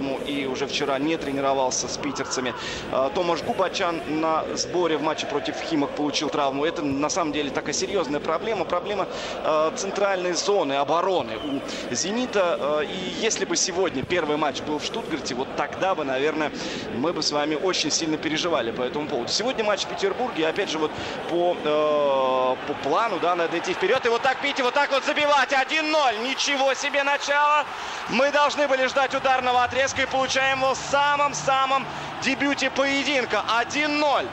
травму и уже вчера не тренировался с питерцами. Э, Томаш Губачан на сборе в матче против Химок получил травму. Это на самом деле такая серьезная проблема. Проблема э, центральной зоны обороны у «Зенита». Э, и если бы сегодня первый матч был в Штутгарте, вот тогда бы, наверное, мы бы с вами очень сильно переживали по этому поводу. Сегодня матч в Петербурге. Опять же, вот по, по плану, да, надо идти вперед. И вот так пить, и вот так вот забивать. 1-0. Ничего себе начало. Мы должны были ждать ударного отрезка и получаем его в самом-самом дебюте поединка. 1-0.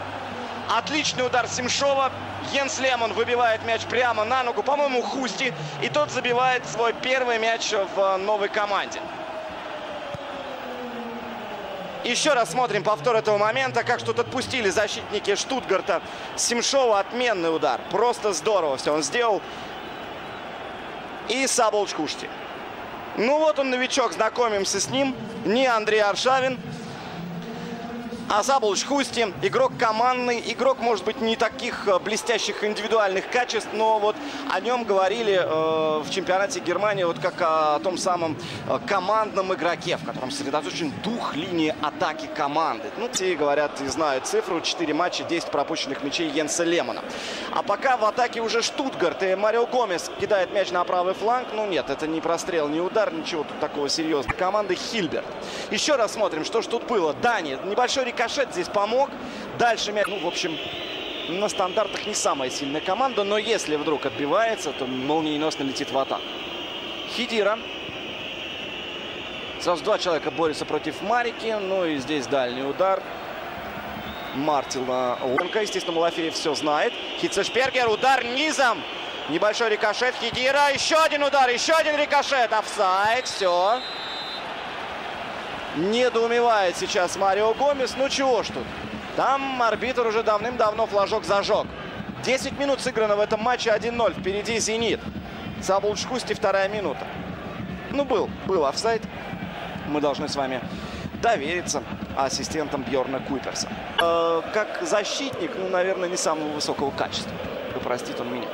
Отличный удар Семшова. Йенс Лемон выбивает мяч прямо на ногу, по-моему, Хусти. И тот забивает свой первый мяч в новой команде. Еще раз смотрим повтор этого момента, как что-то отпустили защитники Штутгарта. Семшова отменный удар. Просто здорово все он сделал. И Саболч Кушти. Ну вот он новичок, знакомимся с ним. Не Андрей Аршавин. А Сабулыч Хусти, игрок командный, игрок, может быть, не таких э, блестящих индивидуальных качеств, но вот о нем говорили э, в чемпионате Германии, вот как о том самом э, командном игроке, в котором сосредоточен дух линии атаки команды. Ну, те говорят и знают цифру, 4 матча, 10 пропущенных мячей Йенса Лемона. А пока в атаке уже Штутгарт и Марио Гомес кидает мяч на правый фланг, ну нет, это не прострел, не удар, ничего тут такого серьезного. Команда Хильберт. Еще раз смотрим, что ж тут было. Дани, небольшой рикошет здесь помог. Дальше мяч, ну, в общем, на стандартах не самая сильная команда, но если вдруг отбивается, то молниеносно летит в атаку. Хидира. Сразу два человека борются против Марики. Ну и здесь дальний удар. Мартина Лунка. Естественно, Малафеев все знает. Хитцешпергер. Удар низом. Небольшой рикошет. Хидира. Еще один удар. Еще один рикошет. Офсайд. Все. Недоумевает сейчас Марио Гомес. Ну чего ж тут. Там арбитр уже давным-давно флажок зажег. 10 минут сыграно в этом матче 1-0. Впереди «Зенит». Сабулчкусти вторая минута. Ну, был, был офсайд. Мы должны с вами довериться ассистентам Бьорна Куперса. Э, как защитник, ну, наверное, не самого высокого качества. Да простит он меня.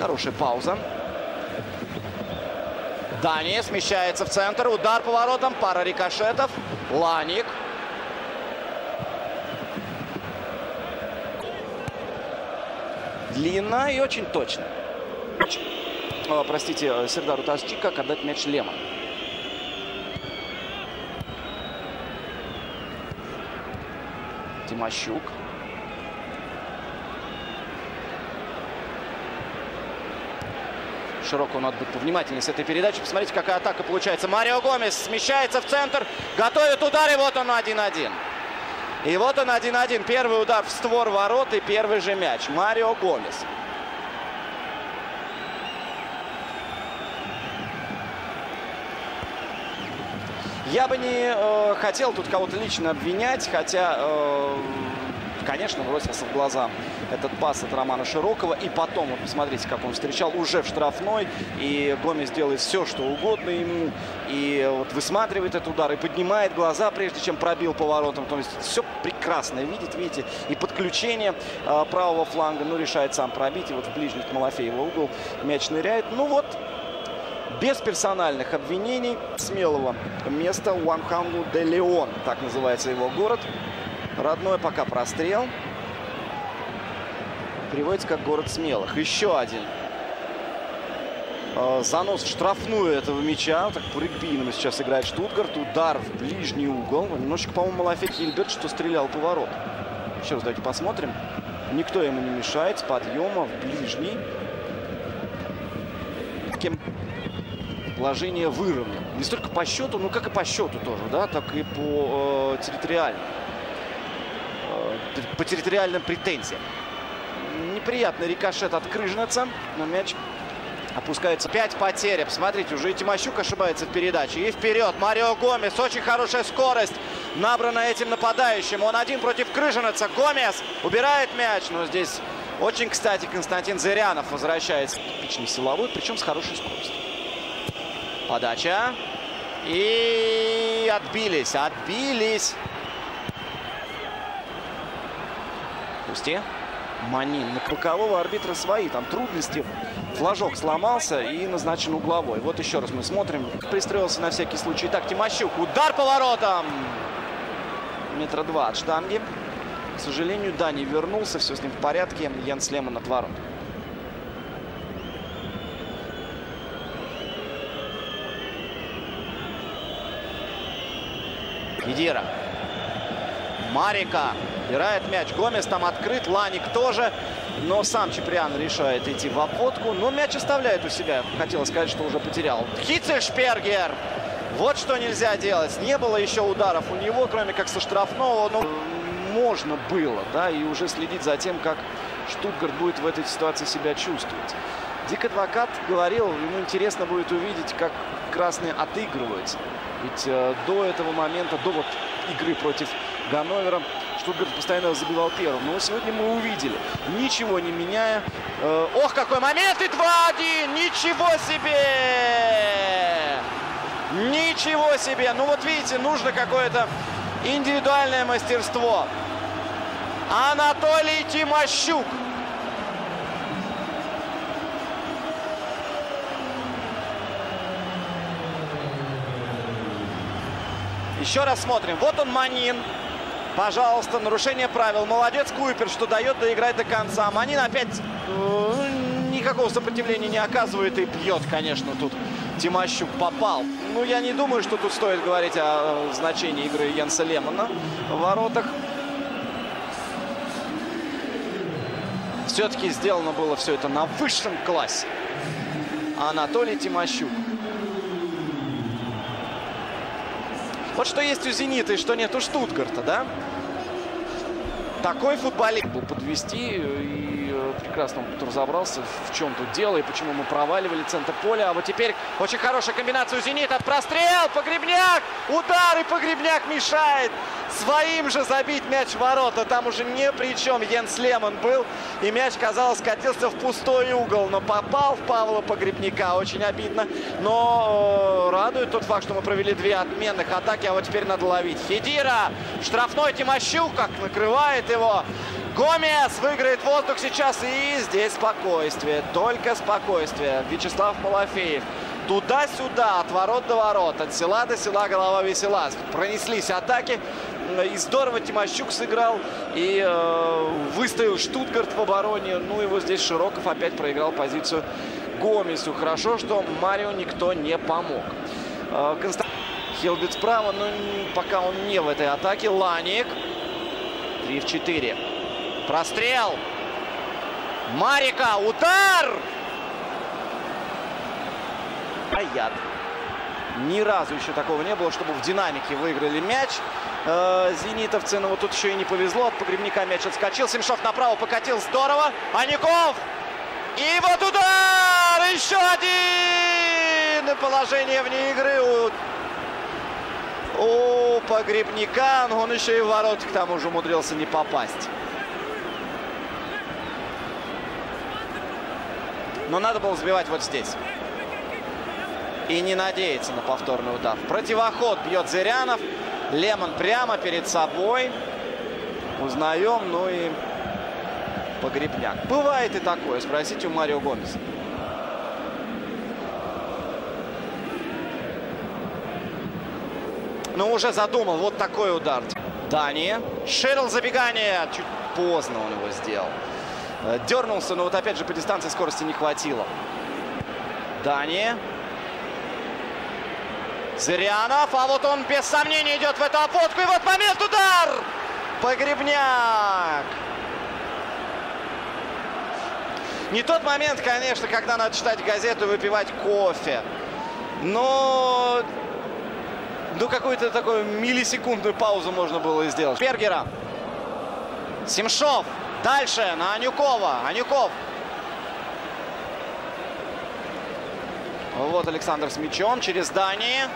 Хорошая пауза. Дани смещается в центр. Удар поворотом. Пара рикошетов. Ланик. Длинно и очень точно. О, простите, Сердару Тасчи, как отдать мяч Лемон. Тимощук. Широко надо быть повнимательнее с этой передачей. Посмотрите, какая атака получается. Марио Гомес смещается в центр, готовит удар, и вот он 1-1. И вот он 1-1. Первый удар в створ ворот и первый же мяч. Марио Гомес. Я бы не э, хотел тут кого-то лично обвинять, хотя, э, конечно, бросился в глаза этот пас от Романа Широкого. И потом, вот посмотрите, как он встречал уже в штрафной. И Гомес делает все, что угодно ему. И вот высматривает этот удар и поднимает глаза, прежде чем пробил поворотом. То есть все прекрасно видит, видите. И подключение э, правого фланга, ну, решает сам пробить. И вот в ближний к Малафеева угол мяч ныряет. Ну вот, без персональных обвинений смелого места Уанхангу де Леон, так называется его город. Родной пока прострел. Переводится как город смелых. Еще один э, занос в штрафную этого мяча. Так по-регбийному сейчас играет Штутгарт. Удар в ближний угол. Немножечко, по-моему, Малафет Гильберт, что стрелял поворот. Еще раз давайте посмотрим. Никто ему не мешает. С подъема в ближний. Кем положение выровнено. Не столько по счету, ну как и по счету тоже, да, так и по э, территориальным, э, по территориальным претензиям. Неприятный рикошет от Крыжница, но мяч опускается. Пять потерь. Посмотрите, уже и Тимощук ошибается в передаче. И вперед. Марио Гомес. Очень хорошая скорость набрана этим нападающим. Он один против Крыжинаца. Гомес убирает мяч. Но здесь очень, кстати, Константин Зырянов возвращается. Типичный силовой, причем с хорошей скоростью. Подача. И отбились, отбились. Пусти. Манин. На бокового арбитра свои. Там трудности. Флажок сломался и назначен угловой. Вот еще раз мы смотрим. Пристроился на всякий случай. Итак, Тимощук. Удар поворотом. Метра два от штанги. К сожалению, Дани вернулся. Все с ним в порядке. Янс Лемон от ворот. Хидира. Марика убирает мяч. Гомес там открыт. Ланик тоже. Но сам Чеприан решает идти в обводку. Но мяч оставляет у себя. Хотел сказать, что уже потерял. Хицельшпергер. Вот что нельзя делать. Не было еще ударов у него, кроме как со штрафного. Но можно было, да, и уже следить за тем, как Штутгарт будет в этой ситуации себя чувствовать. Дик Адвокат говорил, ему интересно будет увидеть, как красные отыгрываются. Ведь э, до этого момента, до вот игры против Ганновера, Штутгарт постоянно забивал первым. Но сегодня мы увидели, ничего не меняя. Э, ох, какой момент! И 2-1! Ничего себе! Ничего себе! Ну вот видите, нужно какое-то индивидуальное мастерство. Анатолий Тимощук. Еще раз смотрим. Вот он Манин. Пожалуйста, нарушение правил. Молодец Купер, что дает доиграть до конца. Манин опять э, никакого сопротивления не оказывает и бьет, конечно, тут Тимощук попал. Ну, я не думаю, что тут стоит говорить о значении игры Янса Лемона в воротах. Все-таки сделано было все это на высшем классе. Анатолий Тимощук. Вот что есть у «Зенита» и что нет у «Штутгарта», да? Такой футболист был подвести и э, прекрасно тут разобрался, в чем тут дело и почему мы проваливали центр поля. А вот теперь очень хорошая комбинация у «Зенита». Прострел, Погребняк, удар и Погребняк мешает своим же забить мяч в ворота. Там уже ни при чем Йенс Лемон был. И мяч, казалось, катился в пустой угол. Но попал в Павла Погребняка. Очень обидно. Но э, радует тот факт, что мы провели две отменных атаки. А вот теперь надо ловить. Хедира. Штрафной Тимощук. Как накрывает его. Гомес выиграет воздух сейчас. И здесь спокойствие. Только спокойствие. Вячеслав Малафеев. Туда-сюда, от ворот до ворот, от села до села голова весела. Пронеслись атаки. И здорово Тимощук сыграл. И э, выставил Штутгарт в обороне. Ну и вот здесь Широков опять проиграл позицию Гомесу. Хорошо, что Марио никто не помог. Э, Констант... Хилбит справа, но пока он не в этой атаке. Ланик. 3 в 4. Прострел. Марика. Удар! Аят. Ни разу еще такого не было, чтобы в динамике выиграли мяч. Э, зенитовцы, но вот тут еще и не повезло. От погребника мяч отскочил. Семшов направо покатил. Здорово. Аников. И вот удар! Еще один! Положение вне игры у, у погребника. Он еще и в ворот к тому же умудрился не попасть. Но надо было сбивать вот здесь и не надеется на повторный удар. Противоход бьет Зырянов. Лемон прямо перед собой. Узнаем, ну и Погребняк. Бывает и такое, спросите у Марио Гомеса. Ну, уже задумал. Вот такой удар. Дани. Ширл забегание. Чуть поздно он его сделал. Дернулся, но вот опять же по дистанции скорости не хватило. Дани. Зырянов, а вот он без сомнения идет в эту обводку. И вот момент, удар! Погребняк. Не тот момент, конечно, когда надо читать газету и выпивать кофе. Но ну, какую-то такую миллисекундную паузу можно было сделать. Бергера. Семшов. Дальше на Анюкова. Анюков. Вот Александр с мячом через Дани.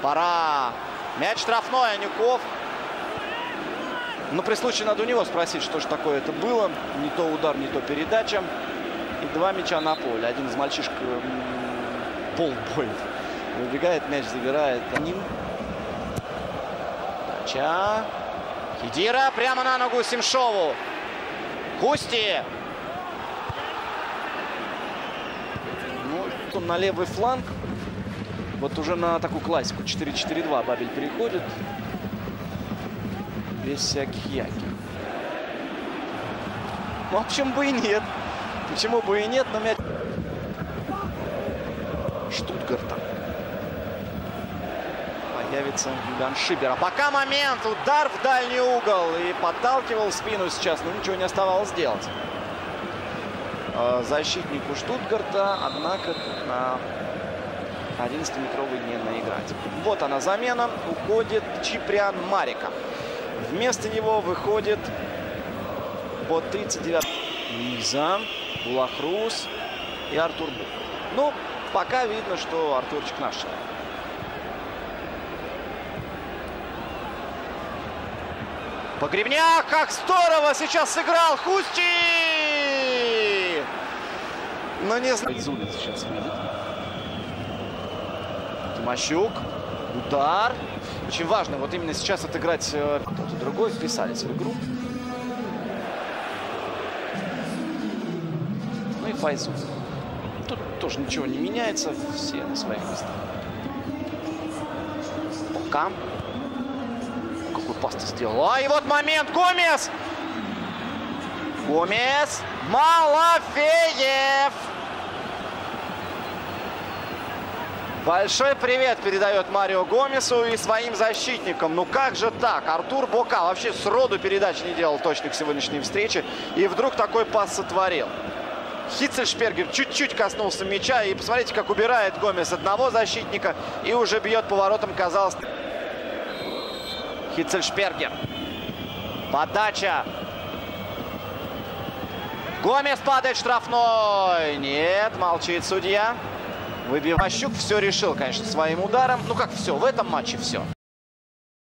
Пора. Мяч штрафной, Анюков. Но при случае надо у него спросить, что же такое это было. Не то удар, не то передача. И два мяча на поле. Один из мальчишек полбой выбегает, мяч забирает. Ним. Дача. Хидира прямо на ногу Семшову. Хусти! Ну, он на левый фланг. Вот уже на такую классику 4-4-2 Бабель переходит. Без всяких яки. Ну, а почему бы и нет? Почему бы и нет, но мяч... Штутгарта. Появится Юлиан Шибера. Пока момент. Удар в дальний угол. И подталкивал спину сейчас. Но ничего не оставалось делать. Защитнику Штутгарта. Однако на 11-метровый не наиграть. Вот она замена. Уходит Чиприан Марика. Вместо него выходит по 39 Лиза, Лахрус и Артур Бук. Ну, пока видно, что Артурчик наш человек. Погребняк, как здорово сейчас сыграл Хусти! Но не знаю. Сейчас видит. Тимощук. Удар. Очень важно вот именно сейчас отыграть э, кто-то другой. Вписались в игру. Ну и Файзу. Тут тоже ничего не меняется. Все на своих местах. Пока. Какой пас ты сделал. А, и вот момент. Гомес! Гомес! Малафеев! Большой привет передает Марио Гомесу и своим защитникам. Ну как же так? Артур Бока вообще сроду передач не делал точных сегодняшней встречи. И вдруг такой пас сотворил. Хитцельшпергер чуть-чуть коснулся мяча. И посмотрите, как убирает Гомес одного защитника. И уже бьет поворотом, казалось. Хитцельшпергер. Подача. Гомес падает штрафной. Нет, молчит судья. Выбиващук все решил, конечно, своим ударом. Ну как все, в этом матче все.